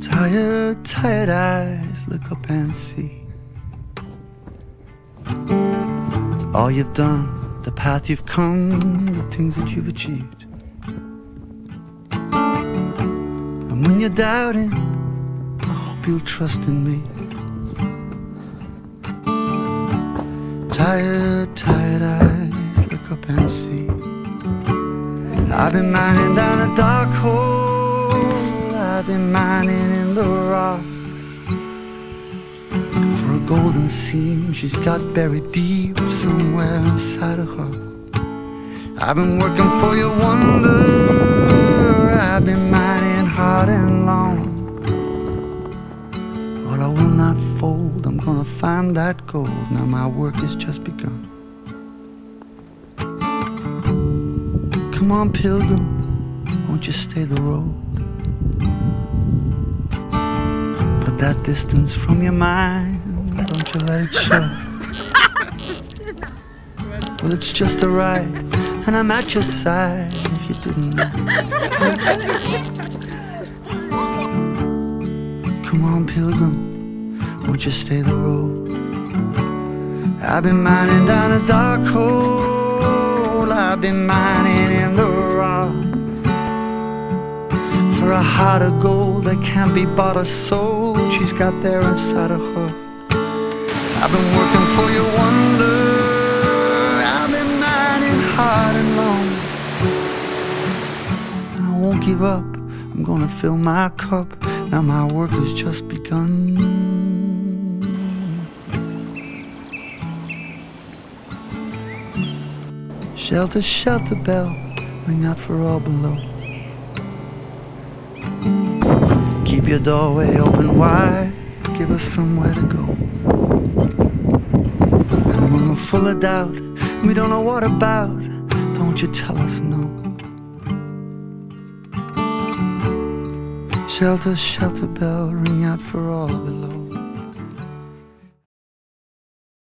Tired, tired eyes look up and see all you've done, the path you've come, the things that you've achieved. And when you're doubting, I hope you'll trust in me. Tired, tired eyes look up and see. I've been mining down a dark hole. I've been mining in the rock for a golden seam she's got buried deep somewhere inside of her. I've been working for your wonder. Not fold. I'm gonna find that gold. Now my work has just begun. Come on, pilgrim, won't you stay the road? Put that distance from your mind, don't you let it show. Well, it's just a ride, and I'm at your side if you didn't know. Come on, pilgrim, won't you stay the road? I've been mining down a dark hole. I've been mining in the rocks for a heart of gold that can't be bought or sold. She's got there inside of her. I've been working for your wonder. I've been mining hard and long. And I won't give up. I'm gonna fill my cup. Now my work has just begun. Shelter, shelter bell, ring out for all below. Keep your doorway open wide, give us somewhere to go. And when we're full of doubt, we don't know what about, don't you tell us no. Shelter, shelter bell, ring out for all below.